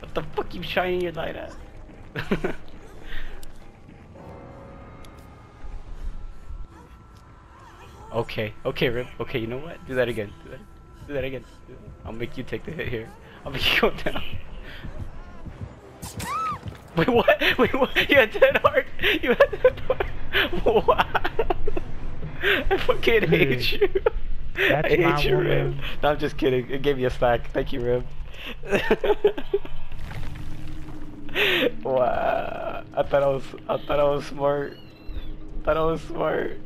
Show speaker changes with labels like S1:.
S1: What the fuck you shining your light at? okay, okay, Rib. Okay, you know what? Do that again. Do that. Do that again. Do that. I'll make you take the hit here. I'll make you go down. Wait, what? Wait, what? You had 10 heart. You had 10 heart. Wow. I fucking hate you.
S2: That's
S1: I hate you,
S2: woman.
S1: No, I'm just kidding. It gave me a stack. Thank you, Rib. wow. I thought I was. I thought I was smart. I thought I was smart.